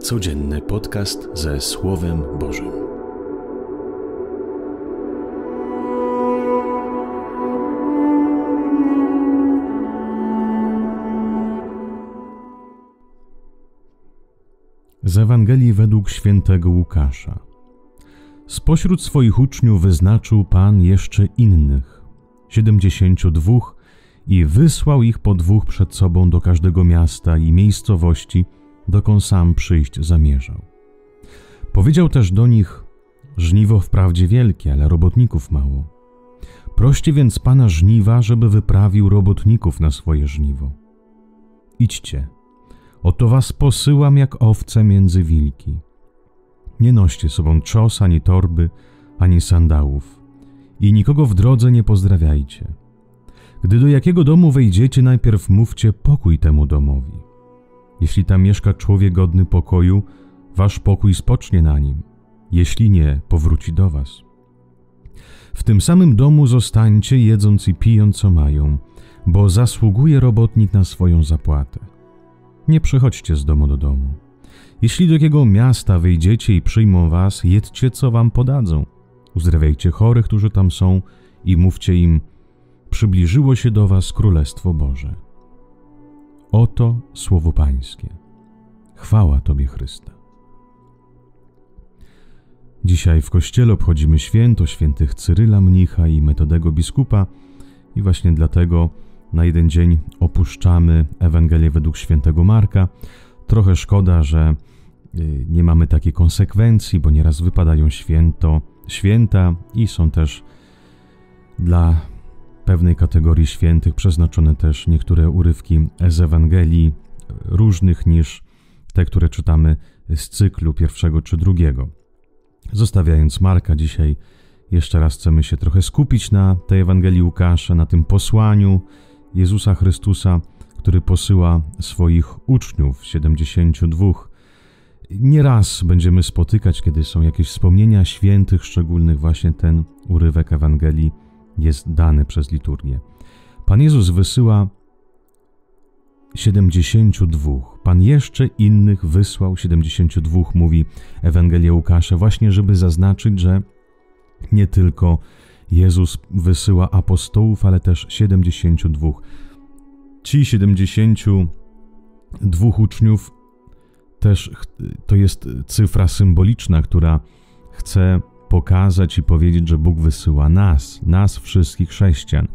Codzienny podcast ze Słowem Bożym. Z Ewangelii według świętego Łukasza. Spośród swoich uczniów wyznaczył Pan jeszcze innych, siedemdziesięciu dwóch, i wysłał ich po dwóch przed sobą do każdego miasta i miejscowości, dokąd sam przyjść zamierzał. Powiedział też do nich: Żniwo wprawdzie wielkie, ale robotników mało. Proście więc pana żniwa, żeby wyprawił robotników na swoje żniwo. Idźcie, oto was posyłam jak owce między wilki. Nie noście sobą trzos, ani torby, ani sandałów, i nikogo w drodze nie pozdrawiajcie. Gdy do jakiego domu wejdziecie, najpierw mówcie pokój temu domowi. Jeśli tam mieszka człowiek godny pokoju, wasz pokój spocznie na nim. Jeśli nie, powróci do was. W tym samym domu zostańcie, jedząc i pijąc co mają, bo zasługuje robotnik na swoją zapłatę. Nie przychodźcie z domu do domu. Jeśli do jakiego miasta wyjdziecie i przyjmą was, jedźcie, co wam podadzą. Uzdrawiajcie chorych, którzy tam są i mówcie im, przybliżyło się do was Królestwo Boże. Oto słowo Pańskie. Chwała Tobie, Chryste. Dzisiaj w kościele obchodzimy święto świętych Cyryla mnicha i Metodego biskupa i właśnie dlatego na jeden dzień opuszczamy Ewangelię według świętego Marka. Trochę szkoda, że y, nie mamy takiej konsekwencji, bo nieraz wypadają święto, święta i są też dla pewnej kategorii świętych przeznaczone też niektóre urywki z Ewangelii różnych niż te, które czytamy z cyklu pierwszego czy drugiego. Zostawiając Marka, dzisiaj jeszcze raz chcemy się trochę skupić na tej Ewangelii Łukasza, na tym posłaniu Jezusa Chrystusa, który posyła swoich uczniów, 72. Nieraz będziemy spotykać, kiedy są jakieś wspomnienia świętych, szczególnych właśnie ten urywek Ewangelii jest dany przez liturgię. Pan Jezus wysyła 72. Pan jeszcze innych wysłał 72, mówi Ewangelia Łukasza, właśnie żeby zaznaczyć, że nie tylko Jezus wysyła apostołów, ale też 72. Ci 72 uczniów też to jest cyfra symboliczna, która chce pokazać i powiedzieć, że Bóg wysyła nas, nas wszystkich chrześcijan.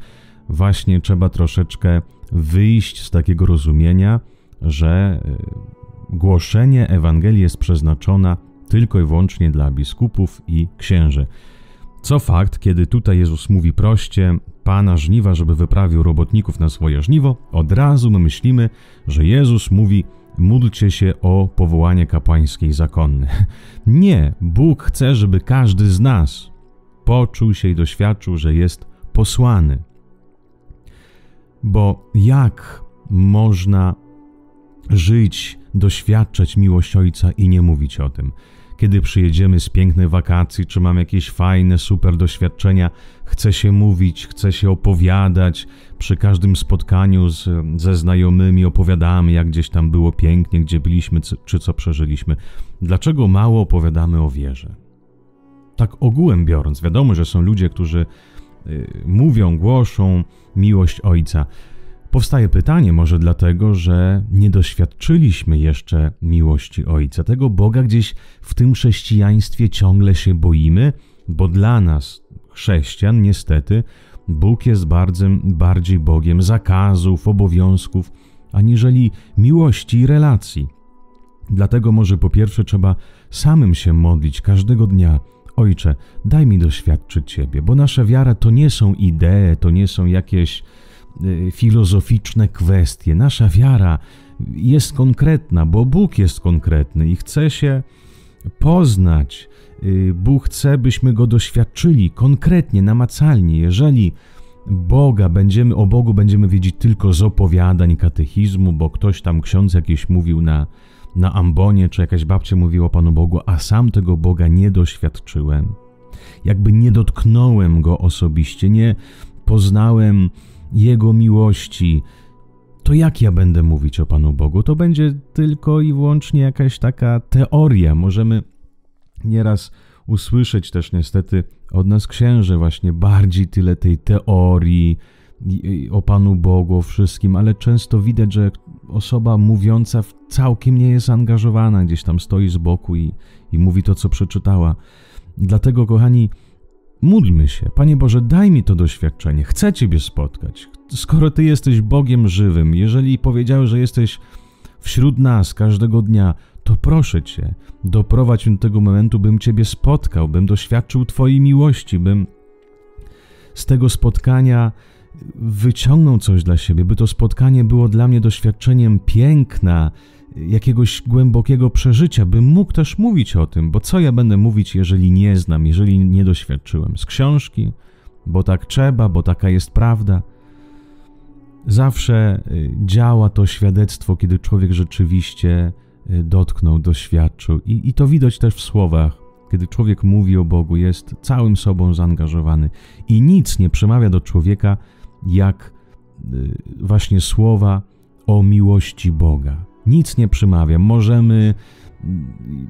Właśnie trzeba troszeczkę wyjść z takiego rozumienia, że e, głoszenie Ewangelii jest przeznaczona tylko i wyłącznie dla biskupów i księży. Co fakt, kiedy tutaj Jezus mówi proście, Pana żniwa, żeby wyprawił robotników na swoje żniwo, od razu my myślimy, że Jezus mówi módlcie się o powołanie kapłańskie i zakonne. Nie, Bóg chce, żeby każdy z nas poczuł się i doświadczył, że jest posłany. Bo jak można żyć, doświadczać miłość Ojca i nie mówić o tym? Kiedy przyjedziemy z pięknej wakacji, czy mam jakieś fajne, super doświadczenia, chce się mówić, chce się opowiadać. Przy każdym spotkaniu z, ze znajomymi opowiadamy, jak gdzieś tam było pięknie, gdzie byliśmy, czy co przeżyliśmy. Dlaczego mało opowiadamy o wierze? Tak ogółem biorąc, wiadomo, że są ludzie, którzy y, mówią, głoszą miłość Ojca, Powstaje pytanie, może dlatego, że nie doświadczyliśmy jeszcze miłości Ojca. Tego Boga gdzieś w tym chrześcijaństwie ciągle się boimy, bo dla nas, chrześcijan, niestety, Bóg jest bardzo, bardziej Bogiem zakazów, obowiązków, aniżeli miłości i relacji. Dlatego może po pierwsze trzeba samym się modlić każdego dnia. Ojcze, daj mi doświadczyć Ciebie, bo nasza wiara to nie są idee, to nie są jakieś filozoficzne kwestie. Nasza wiara jest konkretna, bo Bóg jest konkretny i chce się poznać. Y, Bóg chce, byśmy go doświadczyli konkretnie, namacalnie. Jeżeli Boga będziemy, o Bogu będziemy wiedzieć tylko z opowiadań katechizmu, bo ktoś tam ksiądz jakiś mówił na, na ambonie, czy jakaś babcia mówiła Panu Bogu, a sam tego Boga nie doświadczyłem. Jakby nie dotknąłem go osobiście, nie poznałem jego miłości, to jak ja będę mówić o Panu Bogu? To będzie tylko i wyłącznie jakaś taka teoria. Możemy nieraz usłyszeć też niestety od nas księży właśnie bardziej tyle tej teorii o Panu Bogu, o wszystkim, ale często widać, że osoba mówiąca całkiem nie jest zaangażowana, gdzieś tam stoi z boku i, i mówi to, co przeczytała. Dlatego, kochani, módlmy się. Panie Boże, daj mi to doświadczenie. Chcę Ciebie spotkać. Skoro Ty jesteś Bogiem żywym, jeżeli powiedziałeś, że jesteś wśród nas każdego dnia, to proszę Cię, doprowadź do tego momentu, bym Ciebie spotkał, bym doświadczył Twojej miłości, bym z tego spotkania wyciągnął coś dla siebie, by to spotkanie było dla mnie doświadczeniem piękna, jakiegoś głębokiego przeżycia, bym mógł też mówić o tym, bo co ja będę mówić, jeżeli nie znam, jeżeli nie doświadczyłem? Z książki, bo tak trzeba, bo taka jest prawda. Zawsze y, działa to świadectwo, kiedy człowiek rzeczywiście y, dotknął, doświadczył. I, I to widać też w słowach. Kiedy człowiek mówi o Bogu, jest całym sobą zaangażowany i nic nie przemawia do człowieka jak y, właśnie słowa o miłości Boga. Nic nie przemawia. Możemy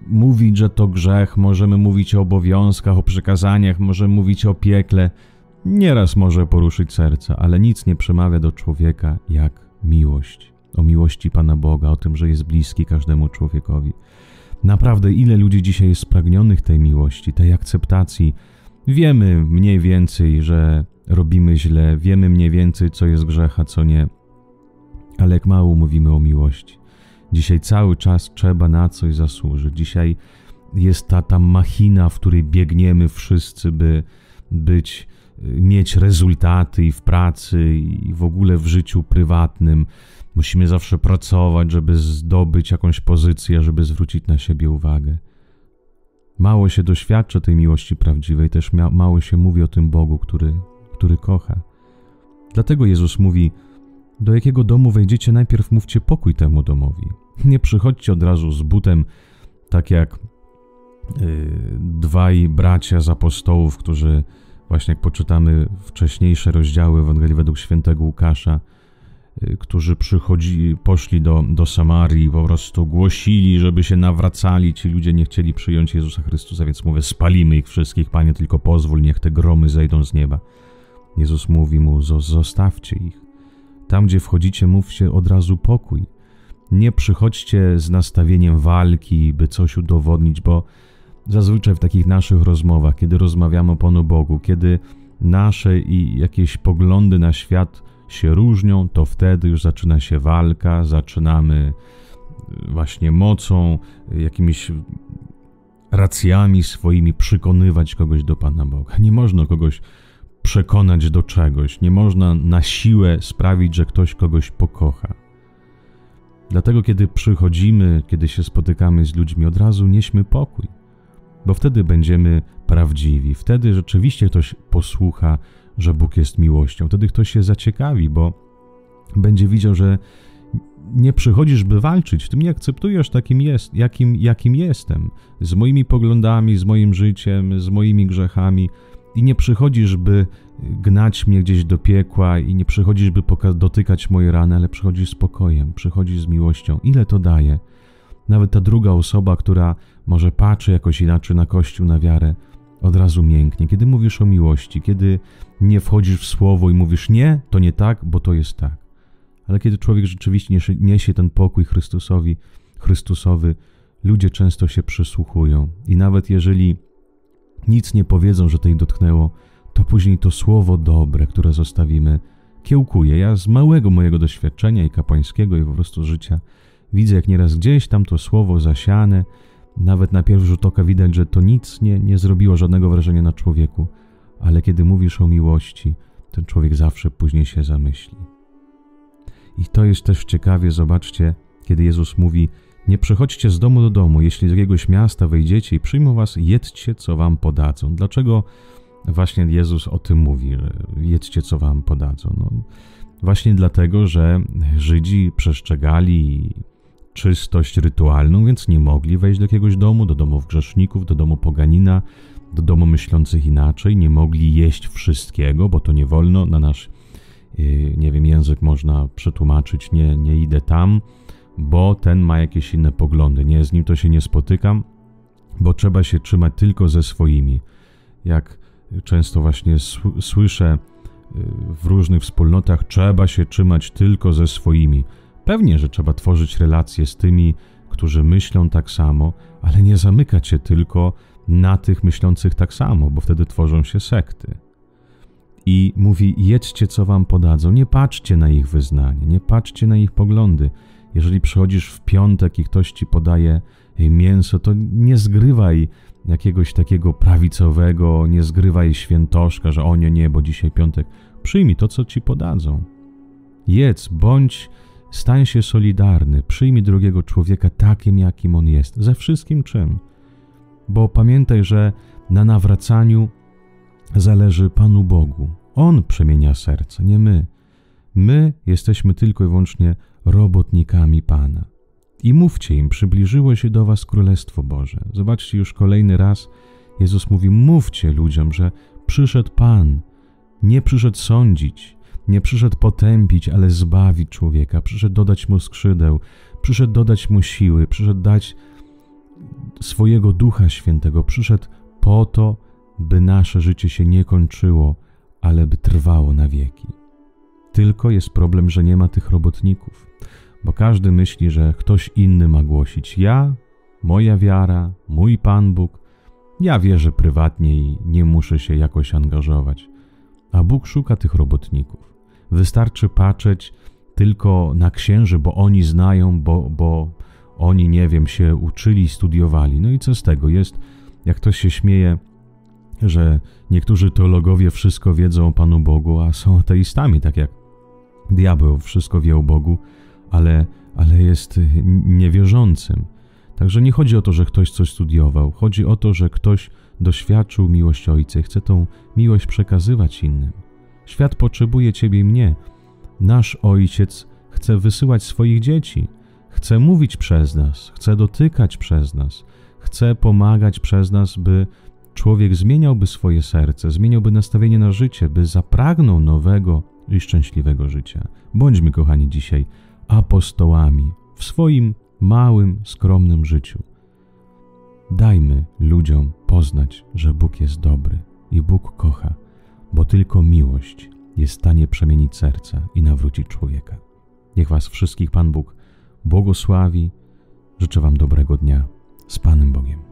mówić, że to grzech, możemy mówić o obowiązkach, o przekazaniach, możemy mówić o piekle. Nieraz może poruszyć serce, ale nic nie przemawia do człowieka jak miłość. O miłości Pana Boga, o tym, że jest bliski każdemu człowiekowi. Naprawdę, ile ludzi dzisiaj jest spragnionych tej miłości, tej akceptacji. Wiemy mniej więcej, że robimy źle, wiemy mniej więcej, co jest grzech, a co nie, ale jak mało mówimy o miłości. Dzisiaj cały czas trzeba na coś zasłużyć. Dzisiaj jest ta, ta machina, w której biegniemy wszyscy, by być, mieć rezultaty i w pracy, i w ogóle w życiu prywatnym. Musimy zawsze pracować, żeby zdobyć jakąś pozycję, żeby zwrócić na siebie uwagę. Mało się doświadcza tej miłości prawdziwej, też mało się mówi o tym Bogu, który, który kocha. Dlatego Jezus mówi: Do jakiego domu wejdziecie, najpierw mówcie pokój temu domowi. Nie przychodźcie od razu z butem, tak jak yy, dwaj bracia z apostołów, którzy, właśnie jak poczytamy wcześniejsze rozdziały Ewangelii według świętego Łukasza, yy, którzy przychodzi, poszli do, do Samarii, po prostu głosili, żeby się nawracali. Ci ludzie nie chcieli przyjąć Jezusa Chrystusa, więc mówię, spalimy ich wszystkich, Panie, tylko pozwól, niech te gromy zejdą z nieba. Jezus mówi mu, zostawcie ich. Tam, gdzie wchodzicie, mówcie od razu pokój. Nie przychodźcie z nastawieniem walki, by coś udowodnić, bo zazwyczaj w takich naszych rozmowach, kiedy rozmawiamy o Panu Bogu, kiedy nasze i jakieś poglądy na świat się różnią, to wtedy już zaczyna się walka, zaczynamy właśnie mocą, jakimiś racjami swoimi przekonywać kogoś do Pana Boga. Nie można kogoś przekonać do czegoś, nie można na siłę sprawić, że ktoś kogoś pokocha. Dlatego, kiedy przychodzimy, kiedy się spotykamy z ludźmi, od razu nieśmy pokój, bo wtedy będziemy prawdziwi, wtedy rzeczywiście ktoś posłucha, że Bóg jest miłością, wtedy ktoś się zaciekawi, bo będzie widział, że nie przychodzisz, by walczyć, ty mnie akceptujesz takim jest, jakim, jakim jestem, z moimi poglądami, z moim życiem, z moimi grzechami i nie przychodzisz, by gnać mnie gdzieś do piekła i nie przychodzisz, by dotykać moje rany, ale przychodzisz z pokojem, przychodzisz z miłością. Ile to daje? Nawet ta druga osoba, która może patrzy jakoś inaczej na Kościół, na wiarę, od razu mięknie. Kiedy mówisz o miłości, kiedy nie wchodzisz w słowo i mówisz nie, to nie tak, bo to jest tak. Ale kiedy człowiek rzeczywiście niesie ten pokój Chrystusowi, Chrystusowy, ludzie często się przysłuchują. I nawet jeżeli nic nie powiedzą, że to ich dotknęło, to później to słowo dobre, które zostawimy, kiełkuje. Ja z małego mojego doświadczenia i kapłańskiego, i po prostu życia widzę, jak nieraz gdzieś tam to słowo zasiane, nawet na pierwszy rzut oka widać, że to nic nie, nie zrobiło żadnego wrażenia na człowieku, ale kiedy mówisz o miłości, ten człowiek zawsze później się zamyśli. I to jest też ciekawie, zobaczcie, kiedy Jezus mówi: Nie przechodźcie z domu do domu, jeśli z jakiegoś miasta wejdziecie i przyjmą was, jedźcie, co wam podadzą. Dlaczego właśnie Jezus o tym mówi, że jedzcie, co wam podadzą. No, właśnie dlatego, że Żydzi przestrzegali czystość rytualną, więc nie mogli wejść do jakiegoś domu, do domów grzeszników, do domu poganina, do domu myślących inaczej, nie mogli jeść wszystkiego, bo to nie wolno na nasz y, nie wiem, język można przetłumaczyć, nie, nie idę tam, bo ten ma jakieś inne poglądy, nie, z nim to się nie spotykam, bo trzeba się trzymać tylko ze swoimi. Jak często właśnie słyszę y, w różnych wspólnotach, trzeba się trzymać tylko ze swoimi. Pewnie, że trzeba tworzyć relacje z tymi, którzy myślą tak samo, ale nie zamykać się tylko na tych myślących tak samo, bo wtedy tworzą się sekty. I mówi: jedźcie, co wam podadzą. Nie patrzcie na ich wyznanie, nie patrzcie na ich poglądy. Jeżeli przychodzisz w piątek i ktoś ci podaje mięso, to nie zgrywaj jakiegoś takiego prawicowego, nie zgrywaj świętoszka, że o nie, nie, bo dzisiaj piątek. Przyjmij to, co ci podadzą. Jedz, bądź, stań się solidarny, przyjmij drugiego człowieka takim, jakim on jest, ze wszystkim czym. Bo pamiętaj, że na nawracaniu zależy Panu Bogu. On przemienia serce, nie my. My jesteśmy tylko i wyłącznie robotnikami Pana. I mówcie im, przybliżyło się do was Królestwo Boże. Zobaczcie już kolejny raz, Jezus mówi: mówcie ludziom, że przyszedł Pan. Nie przyszedł sądzić, nie przyszedł potępić, ale zbawić człowieka. Przyszedł dodać mu skrzydeł, przyszedł dodać mu siły, przyszedł dać swojego Ducha Świętego. Przyszedł po to, by nasze życie się nie kończyło, ale by trwało na wieki. Tylko jest problem, że nie ma tych robotników, bo każdy myśli, że ktoś inny ma głosić. Ja, moja wiara, mój Pan Bóg, ja wierzę prywatnie i nie muszę się jakoś angażować. A Bóg szuka tych robotników. Wystarczy patrzeć tylko na księży, bo oni znają, bo, bo oni, nie wiem, się uczyli, studiowali. No i co z tego? Jest, jak ktoś się śmieje, że niektórzy teologowie wszystko wiedzą o Panu Bogu, a są ateistami, tak jak diabeł wszystko wie o Bogu, ale, ale jest niewierzącym. Także nie chodzi o to, że ktoś coś studiował, chodzi o to, że ktoś doświadczył miłości Ojca i chce tą miłość przekazywać innym. Świat potrzebuje Ciebie i mnie. Nasz Ojciec chce wysyłać swoich dzieci, chce mówić przez nas, chce dotykać przez nas, chce pomagać przez nas, by człowiek zmieniałby swoje serce, zmieniałby nastawienie na życie, by zapragnął nowego i szczęśliwego życia. Bądźmy, kochani, dzisiaj apostołami w swoim małym, skromnym życiu. Dajmy ludziom poznać, że Bóg jest dobry i Bóg kocha, bo tylko miłość jest w stanie przemienić serca i nawrócić człowieka. Niech Was wszystkich Pan Bóg błogosławi. Życzę Wam dobrego dnia z Panem Bogiem.